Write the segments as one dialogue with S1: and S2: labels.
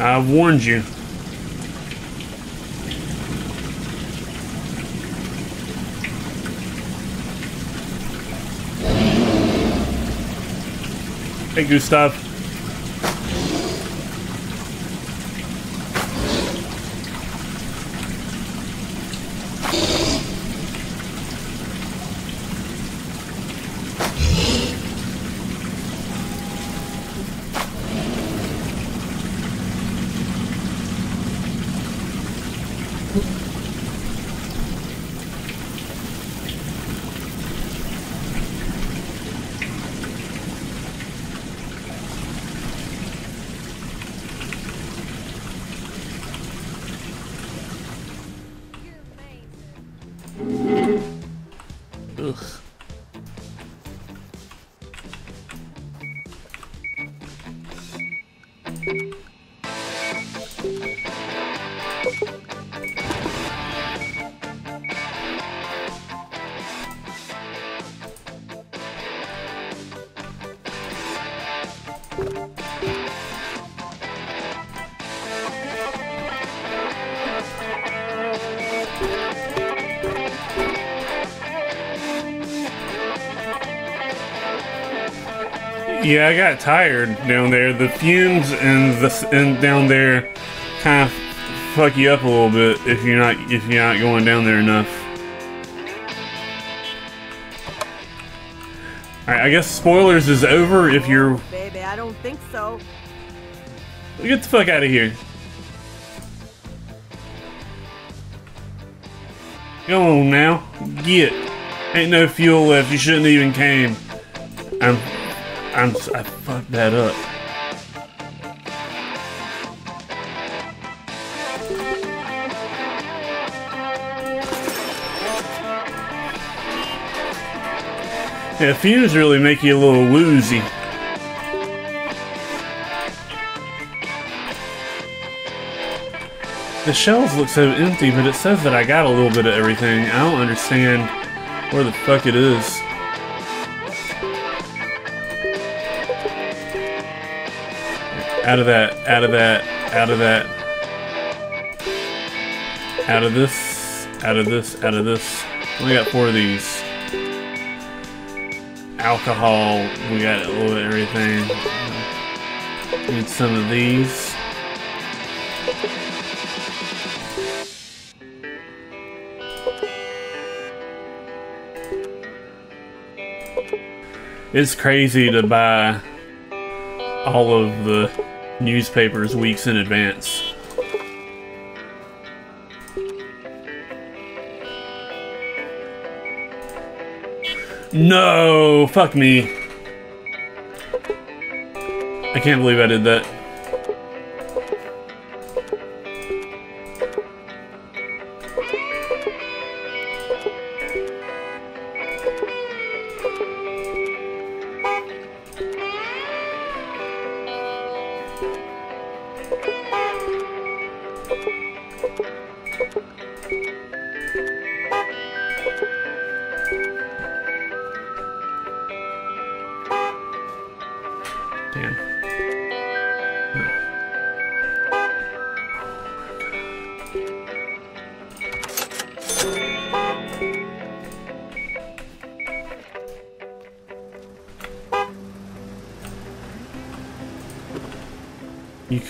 S1: I've warned you. Hey, Gustav. Yeah, I got tired down there. The fumes and the and down there kind of fuck you up a little bit if you're not if you're not going down there enough. All right, I guess spoilers is over if you're.
S2: Baby, I don't think so.
S1: Get the fuck out of here. Go on now, get. Ain't no fuel left. You shouldn't even came. I'm I'm I fucked that up. Yeah, fumes really make you a little woozy. The shelves look so empty, but it says that I got a little bit of everything. I don't understand where the fuck it is. Out of that, out of that, out of that. Out of this, out of this, out of this. We got four of these. Alcohol, we got a little everything. Need some of these. It's crazy to buy all of the newspapers weeks in advance. No, fuck me. I can't believe I did that.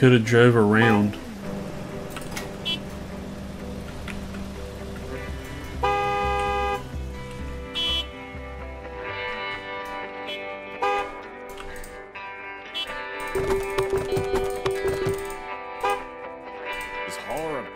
S1: Could have drove around.
S3: It's horrible.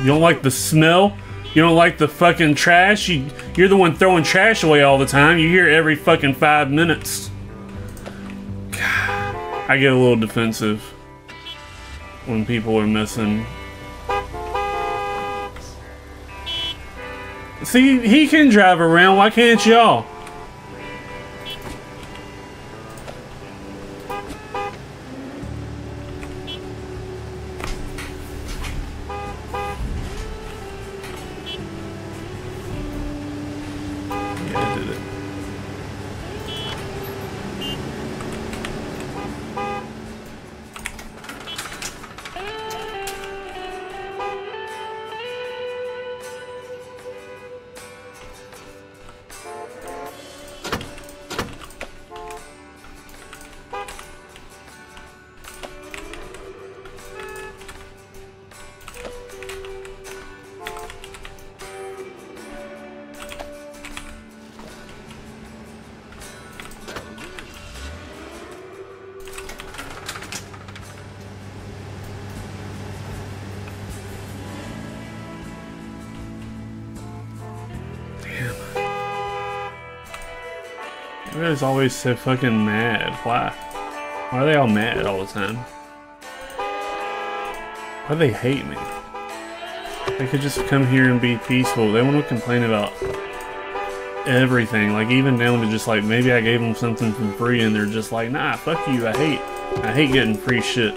S1: You don't like the smell? You don't like the fucking trash? You, you're the one throwing trash away all the time. You hear every fucking five minutes. God, I get a little defensive when people are missing. See, he can drive around. Why can't y'all? You guys always so fucking mad. Why? Why are they all mad all the time? Why do they hate me? They could just come here and be peaceful. They want to complain about everything. Like even down to just like maybe I gave them something for free and they're just like, nah, fuck you. I hate, I hate getting free shit.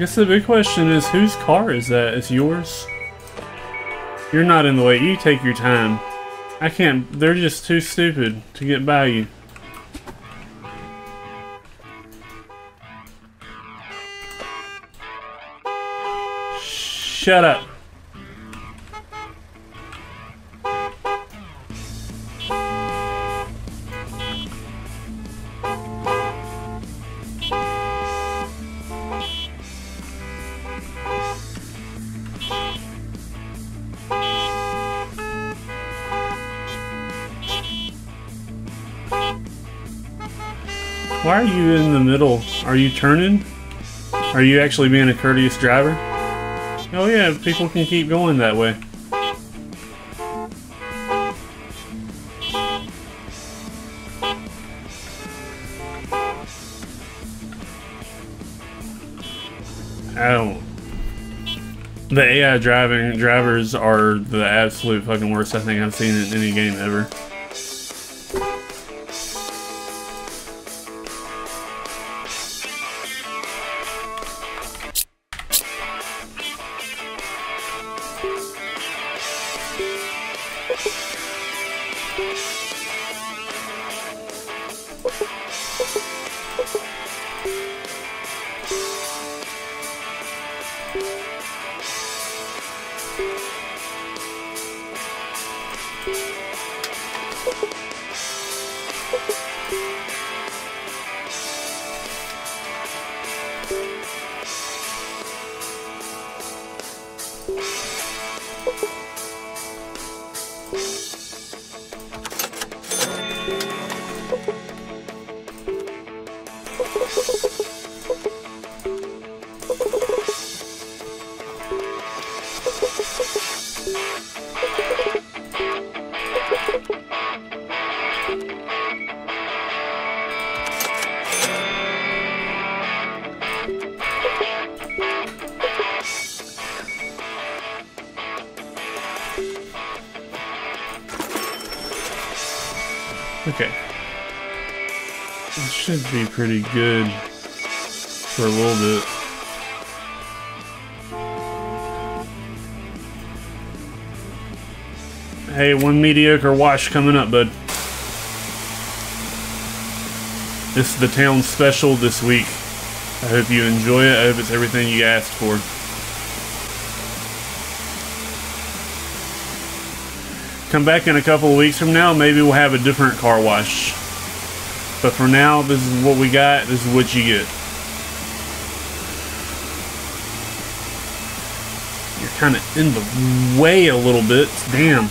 S1: Guess the big question is whose car is that? It's yours? You're not in the way. You take your time. I can't. They're just too stupid to get by you. Shut up. Why are you in the middle? Are you turning? Are you actually being a courteous driver? Oh yeah, people can keep going that way. I don't. The AI driving drivers are the absolute fucking worst I think I've seen in any game ever. Okay. Be pretty good for a little bit. Hey, one mediocre wash coming up, bud. This is the town special this week. I hope you enjoy it. I hope it's everything you asked for. Come back in a couple of weeks from now, maybe we'll have a different car wash. But for now, this is what we got. This is what you get. You're kind of in the way a little bit. Damn.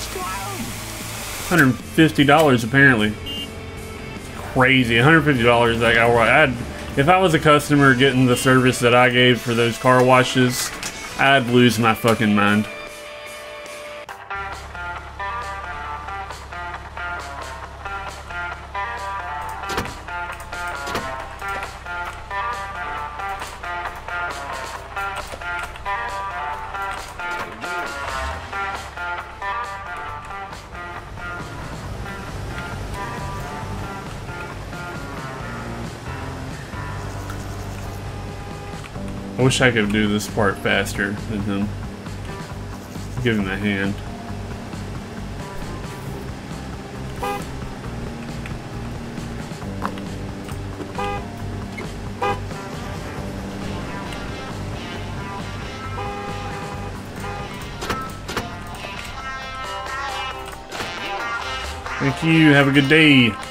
S1: $150 apparently. Crazy. $150 like I, I If I was a customer getting the service that I gave for those car washes, I'd lose my fucking mind. Wish I could do this part faster than him. Give him a hand. Thank you. Have a good day.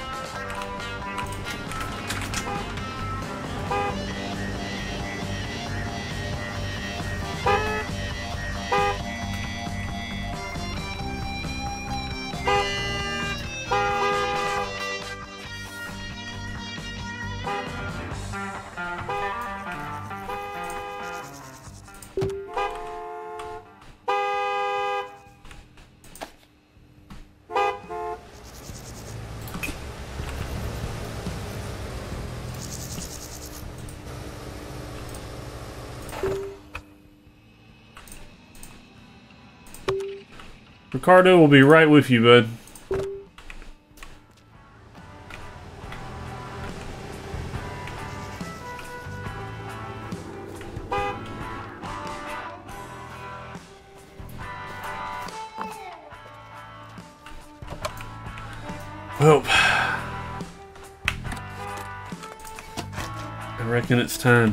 S1: Ricardo will be right with you, bud. Well, I reckon it's time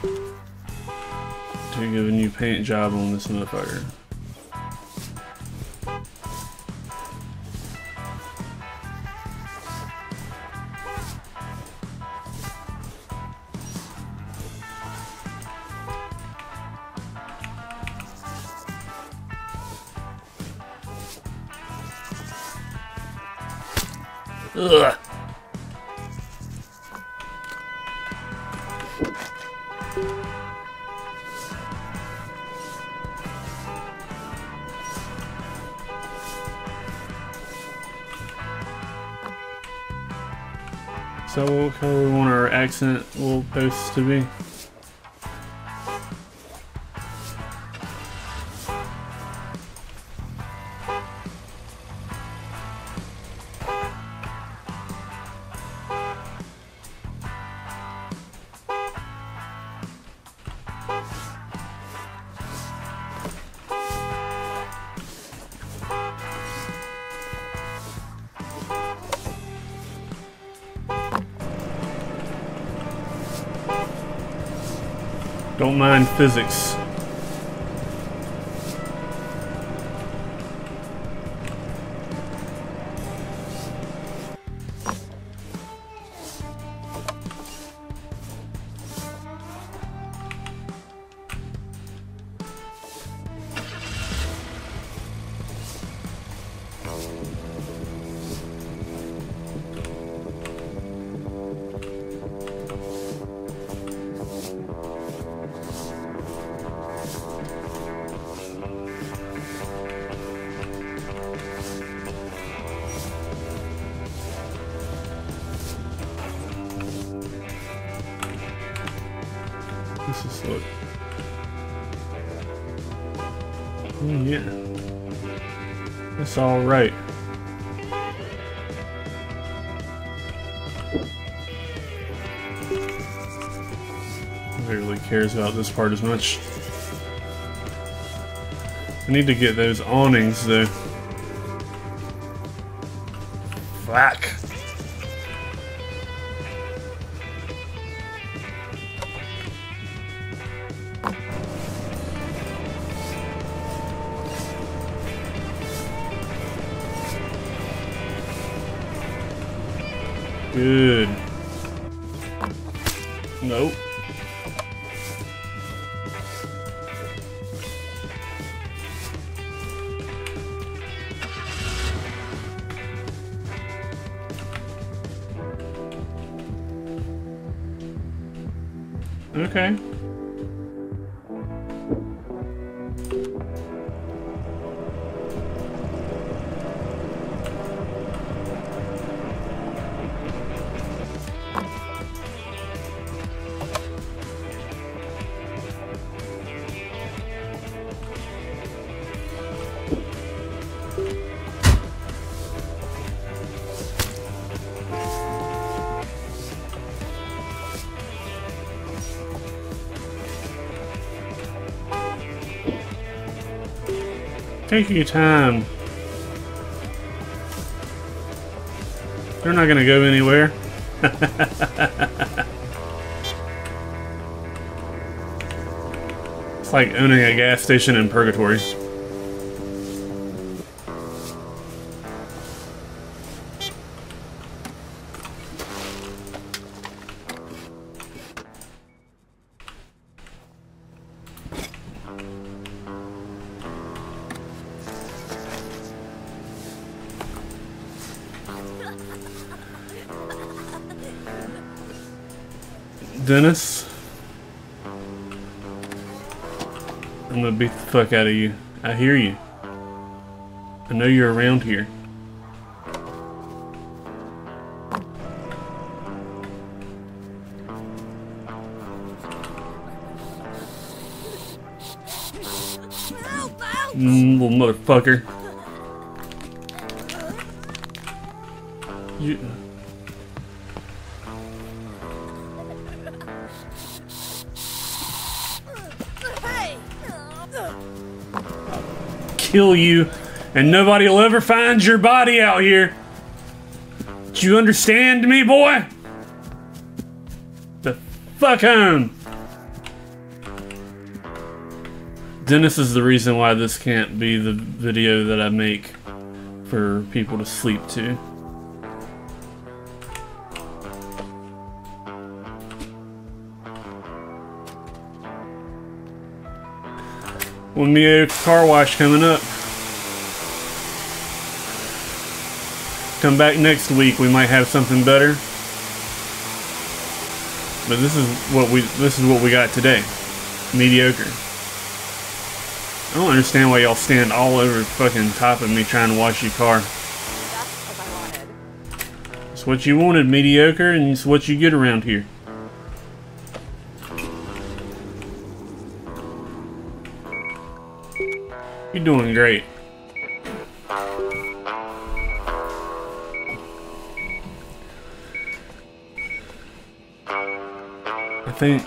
S1: to give a new paint job on this motherfucker. Accent little posts to be? Don't mind physics. That's all right. Really cares about this part as much. I need to get those awnings though. Take your time. They're not gonna go anywhere. it's like owning a gas station in purgatory. Fuck out of you. I hear you. I know you're around here. Mm, little motherfucker. You. Kill you, and nobody will ever find your body out here. Do you understand me, boy? The fuck home. Dennis is the reason why this can't be the video that I make for people to sleep to. Me a car wash coming up. Come back next week, we might have something better. But this is what we this is what we got today. Mediocre. I don't understand why y'all stand all over fucking top of me trying to wash your car.
S2: That's what I wanted.
S1: It's what you wanted, mediocre, and it's what you get around here. Doing great. I think.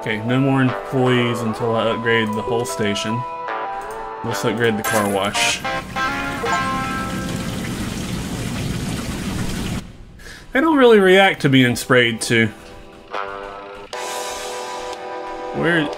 S1: Okay, no more employees until I upgrade the whole station. Let's upgrade the car wash. Really react to being sprayed to. Where?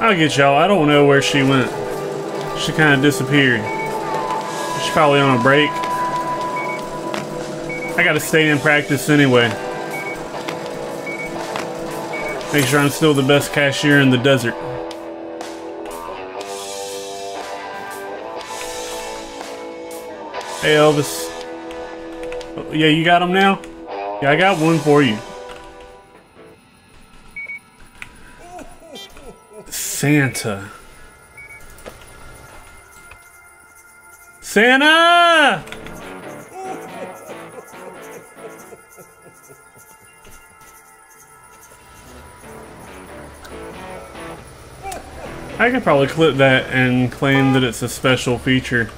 S1: I'll get y'all. I don't know where she went. She kind of disappeared. She's probably on a break. I gotta stay in practice anyway. Make sure I'm still the best cashier in the desert. Hey Elvis. Oh, Yeah, you got them now? Yeah, I got one for you. Santa. Santa! I could probably clip that and claim that it's a special feature.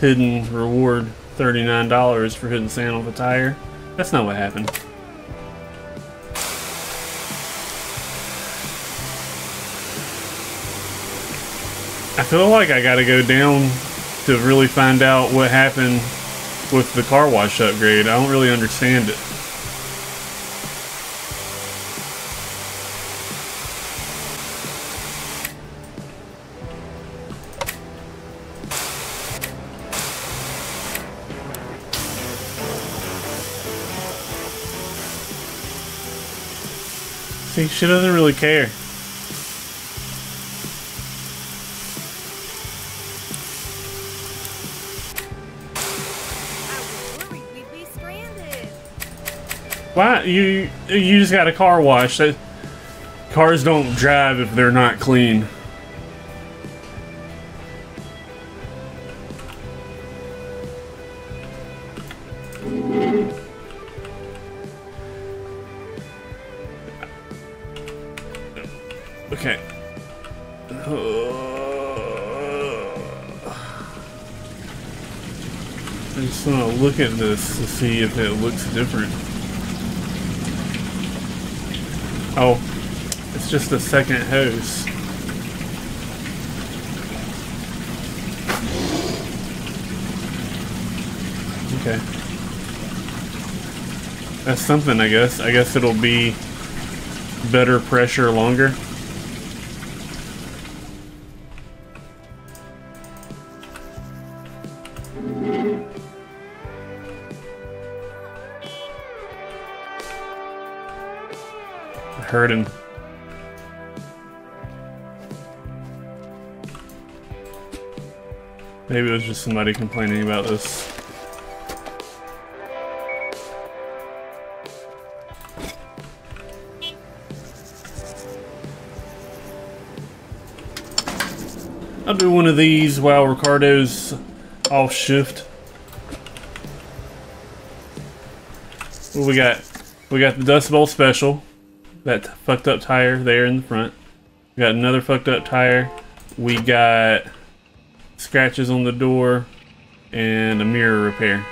S1: Hidden reward $39 for hitting Santa with a tire. That's not what happened. I feel like I gotta go down to really find out what happened with the car wash upgrade. I don't really understand it. See, she doesn't really care.
S2: I was worried we'd be stranded.
S1: Why you you just got a car wash? That cars don't drive if they're not clean. This to see if it looks different. Oh, it's just a second hose. Okay. That's something, I guess. I guess it'll be better pressure longer. Hurt him. Maybe it was just somebody complaining about this. I'll do one of these while Ricardo's off shift. What we got? We got the Dust Bowl Special. That fucked up tire there in the front. We got another fucked up tire. We got scratches on the door and a mirror repair.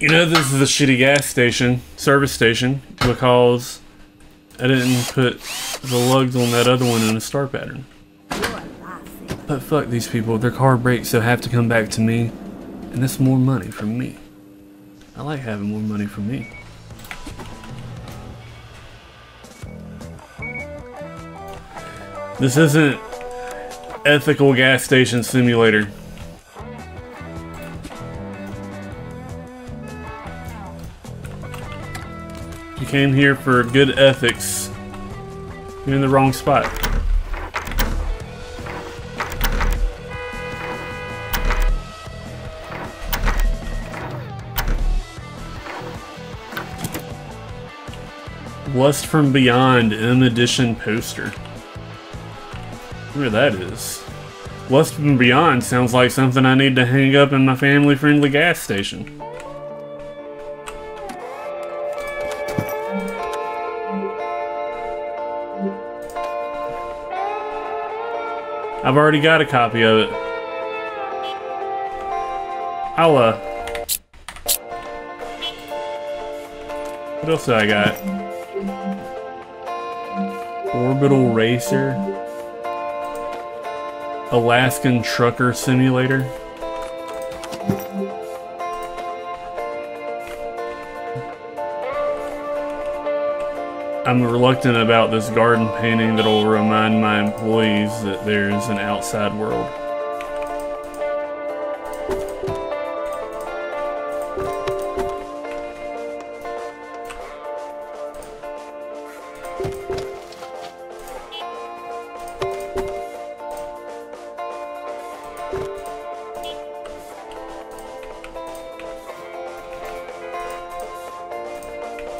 S1: You know this is a shitty gas station, service station, because I didn't put the lugs on that other one in a star pattern. But fuck these people, their car breaks, so have to come back to me, and that's more money for me. I like having more money for me. This isn't ethical gas station simulator. You came here for good ethics. You're in the wrong spot. Lust from Beyond M Edition poster. Where that is. Lust from Beyond sounds like something I need to hang up in my family friendly gas station. I've already got a copy of it. I'll, uh. What else do I got? Orbital Racer. Alaskan Trucker Simulator. I'm reluctant about this garden painting that'll remind my employees that there's an outside world.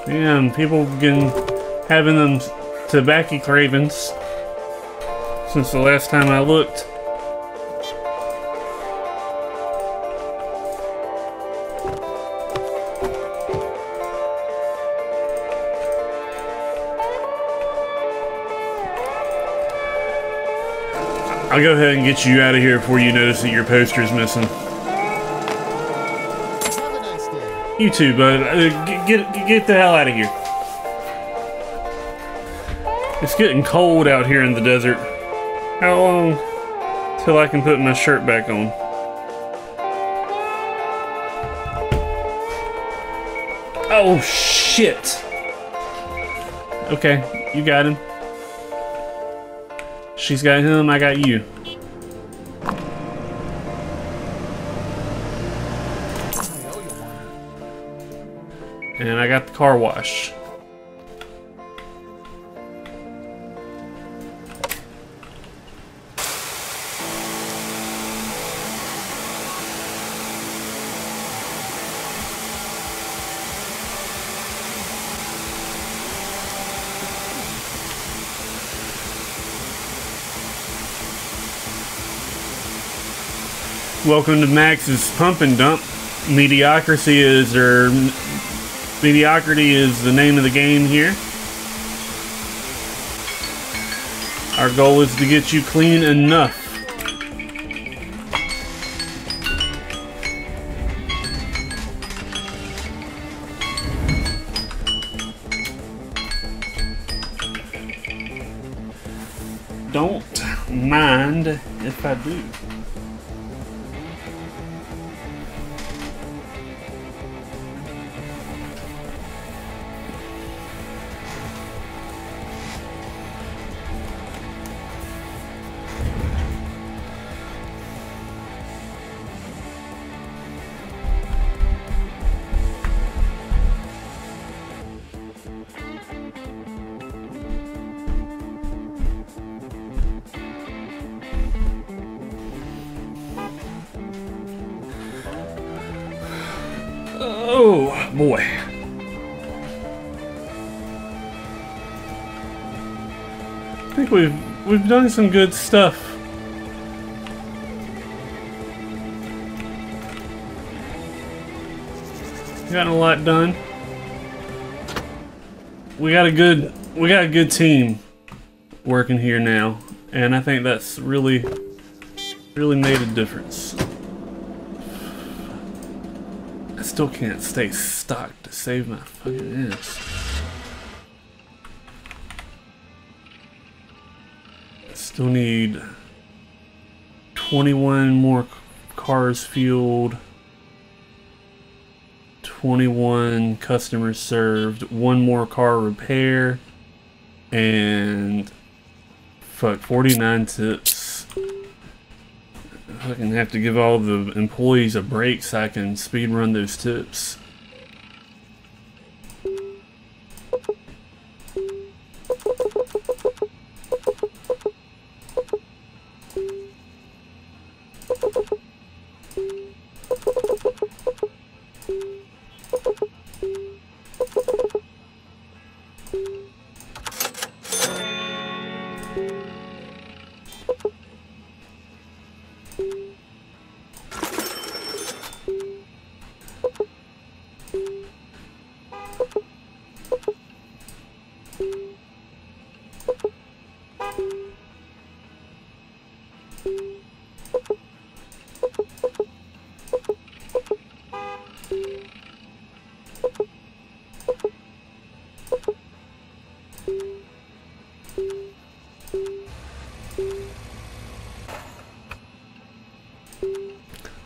S1: Damn, people been having them tobacco cravings since the last time I looked. I'll go ahead and get you out of here before you notice that your
S4: poster is missing.
S1: You too, bud. Uh, get, get, get the hell out of here. It's getting cold out here in the desert. How long till I can put my shirt back on? Oh shit. Okay, you got him. She's got him, I got you. And I got the car wash. Welcome to Max's Pump and Dump. Mediocrity is or mediocrity is the name of the game here. Our goal is to get you clean enough. Boy. I think we've we've done some good stuff. Gotten a lot done. We got a good we got a good team working here now, and I think that's really really made a difference. I still can't stay stuck to save my fucking ass. Still need 21 more cars fueled, 21 customers served, one more car repair, and fuck 49 tips. I fucking have to give all the employees a break so I can speed run those tips.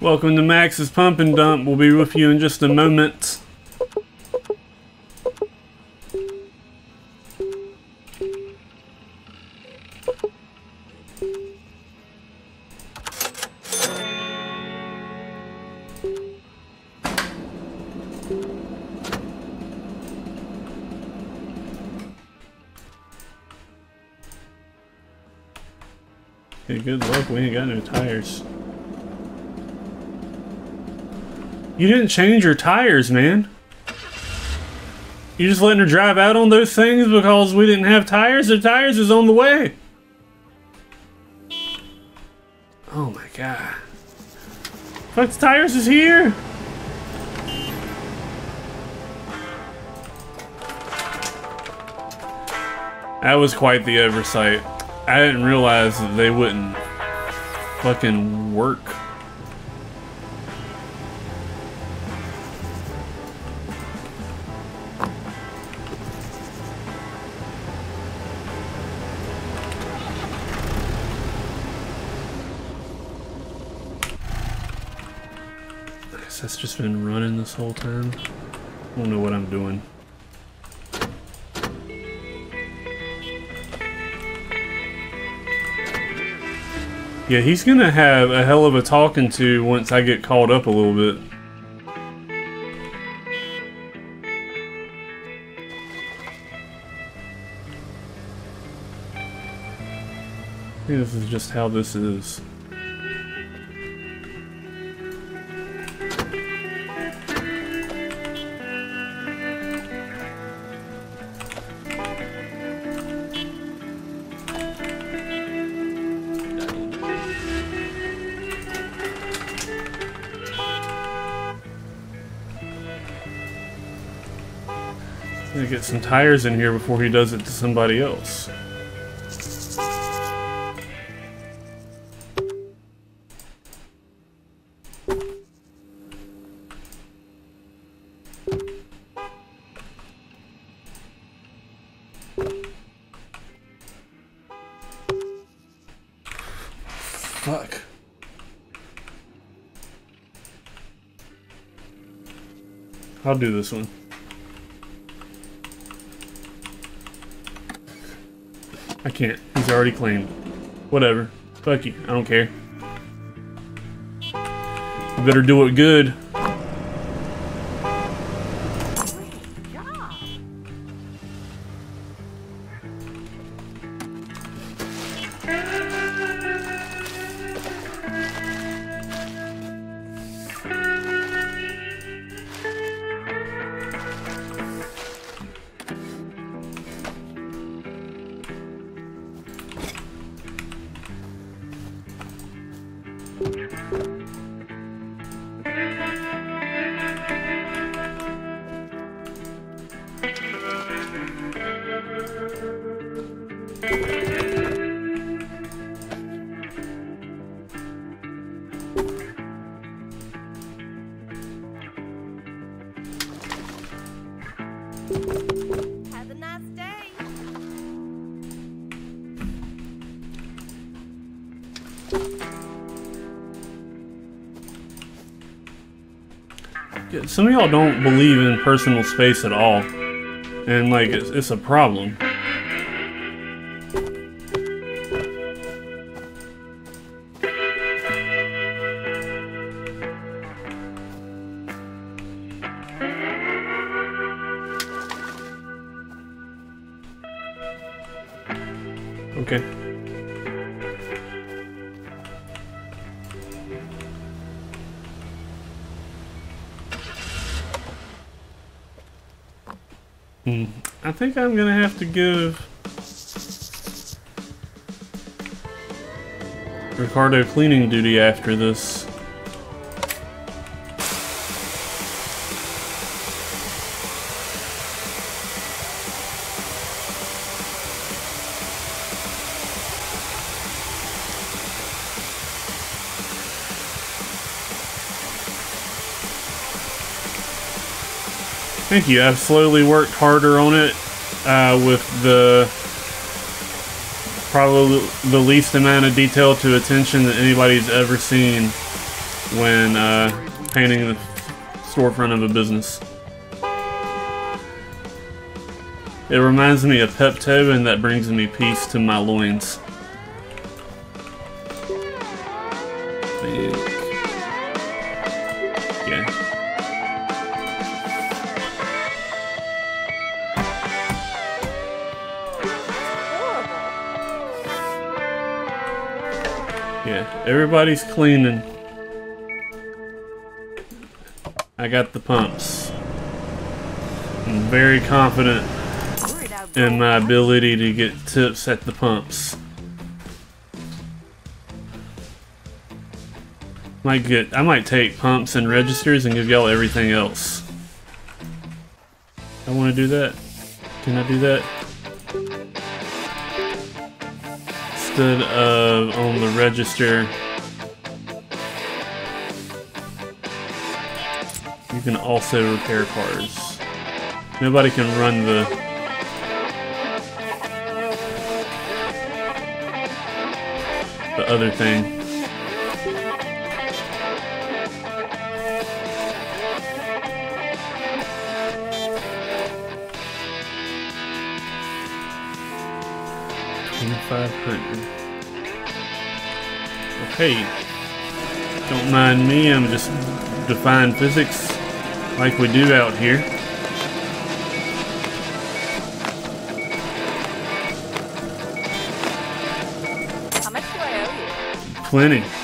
S1: Welcome to Max's Pump and Dump. We'll be with you in just a moment. Okay, good luck. We ain't got no tires. You didn't change your tires, man. You just letting her drive out on those things because we didn't have tires? The tires is on the way. Oh my god. Fuck, the tires is here. That was quite the oversight. I didn't realize that they wouldn't fucking work. Just been running this whole time. I don't know what I'm doing. Yeah, he's gonna have a hell of a talking to once I get caught up a little bit. I think this is just how this is. Get some tires in here before he does it to somebody else. Fuck. I'll do this one. I can't. He's already claimed. Whatever. Fuck you. I don't care. You better do it good. Some of y'all don't believe in personal space at all. And, like, it's, it's a problem. Give Ricardo cleaning duty after this. Thank you. I've slowly worked harder on it uh, with the probably the least amount of detail to attention that anybody's ever seen when uh, painting the storefront of a business. It reminds me of Pepto, and that brings me peace to my loins. Everybody's cleaning. I got the pumps. I'm very confident in my ability to get tips at the pumps. Might get I might take pumps and registers and give y'all everything else. I wanna do that. Can I do that? Instead of on the register You can also repair cars. Nobody can run the. The other thing. Twenty-five hundred. Okay. Don't mind me, I'm just defying physics like we do out here.
S2: How much do I owe you?
S1: Plenty.